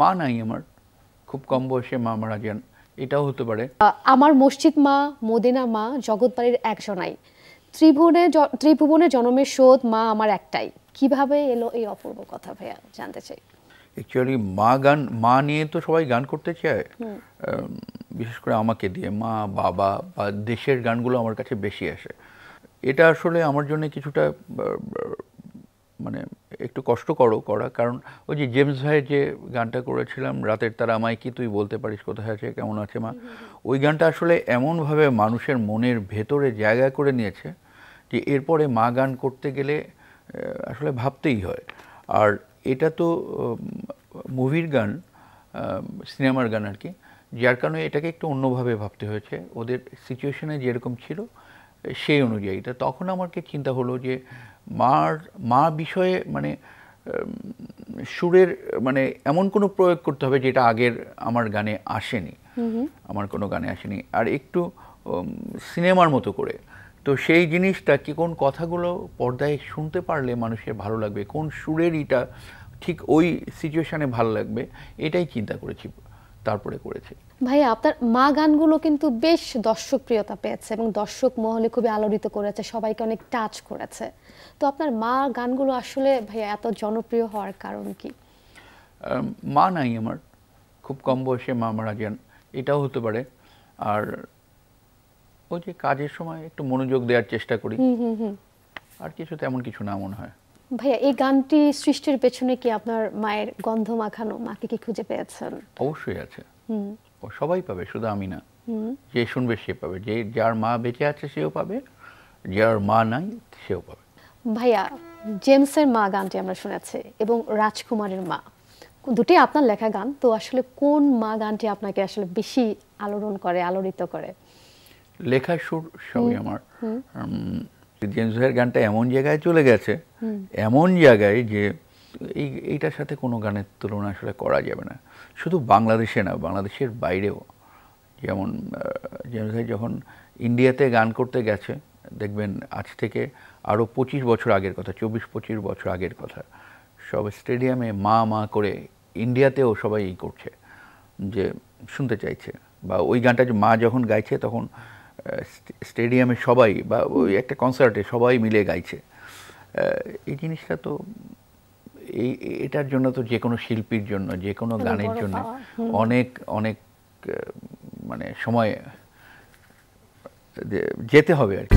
মা নাই আমার। খুব কম বয়সে মা মারা যান এটাও হতে পারে। আমার মসজিদ মা মদিনা মা জগৎবাড়ির একজনাই ত্রিভুবনে ত্রিভুবনে জন্মের শোধ মা আমার একটাই। কীভাবে এলো এই অপূর্ব কথা ভাইয়া জানতে চাই। অ্যাকচুয়ালি মা গান মা নিয়ে তো সবাই গান করতে চায়। বিশেষ করে আমাকে দিয়ে। মা বাবা বা দেশের গানগুলো আমার কাছে বেশি আসে। এটা আসলে আমার জন্য কিছুটা মানে একটু কষ্টকরও করা কারণ ওই যে জেমস ভাইয়ের যে গানটা করেছিলাম রাতের তারা আমায় কি তুই বলতে পারিস কোথায় আছে কেমন আছে মা? ওই গানটা আসলে এমনভাবে মানুষের মনের ভেতরে জায়গা করে নিয়েছে যে এরপরে মা গান করতে গেলে আসলে ভাবতেই হয়। আর এটা তো মুভির গান সিনেমার গান আর কি যার কারণে এটাকে একটু অন্যভাবে ভাবতে হয়েছে। ওদের সিচুয়েশনে যেরকম ছিল সেই অনুযায়ী। তা তখন আমাকে চিন্তা হলো যে মার মা বিষয়ে মানে সুরের মানে এমন কোনো প্রয়োগ করতে হবে যেটা আগের আমার গানে আসেনি। আমার কোনো গানে আসেনি। আর একটু সিনেমার মতো করে। তো সেই জিনিসটা কি কোন কথাগুলো পর্দায় শুনতে পারলে মানুষের ভালো লাগবে? কোন সুরের ইটা ঠিক ওই সিচুয়েশানে ভালো লাগবে? এটাই চিন্তা করেছি তারপরে করেছি। ভাইয়া আপনার মা গানগুলো কিন্তু বেশ দর্শকপ্রিয়তা পেয়েছে এবং দর্শক মহলে খুবই আলোড়িত করেছে সবাইকে অনেক টাচ করেছে। তো আপনার মা গানগুলো আসলে ভাইয়া এত জনপ্রিয় হওয়ার কারণ কি? মা নাই আমার খুব কম বয়সে মা মারা যান এটাও হতে পারে। আর ওই যে কাজের সময় একটু মনোযোগ দেওয়ার চেষ্টা করি আর কিছু তেমন কিছু না মনে হয়। ভাইয়া এই গানটি সৃষ্টির পেছনে কি আপনার মায়ের গন্ধ মাখানো মাকে কি খুঁজে পেয়েছেন? অবশ্যই আছে। হুম। ও সবাই পাবে শুধু আমি না। যে শুনবে সে পাবে যে যার মা বেঁচে আছে সেও পাবে যার মা নাই সেও পাবে। ভাইয়া জেমসের মা গানটি আমরা শুনেছি এবং রাজকুমারের মা। দুটি আপনার লেখা গান তো আসলে কোন মা গানটি আপনাকে আসলে বেশি আলোড়ন করে আলোড়িত করে? লেখা সুর সবই আমার। উম, জেমস ভাইয়ের গানটা এমন জায়গায় চলে গেছে এমন জায়গায় যে এই, এইটার সাথে কোনো গানের তুলনা আসলে করা যাবে না। শুধু বাংলাদেশে না, বাংলাদেশের বাইরেও। যেমন যখন ইন্ডিয়াতে গান করতে গেছে, দেখবেন আজ থেকে আরও পঁচিশ বছর আগের কথা, চব্বিশ পঁচিশ বছর আগের কথা। সব স্টেডিয়ামে মা মা করে ইন্ডিয়াতেও সবাই এই করছে, যে শুনতে চাইছে। বা ওই গানটা যে মা যখন গাইছে তখন স্টেডিয়ামে সবাই বা ওই একটা কনসার্টে সবাই মিলে গাইছে। এই জিনিসটা তো এই এটার জন্য তো যে কোনো শিল্পীর জন্য যে কোনো গানের জন্য অনেক অনেক মানে সময় যেতে হবে আর কি।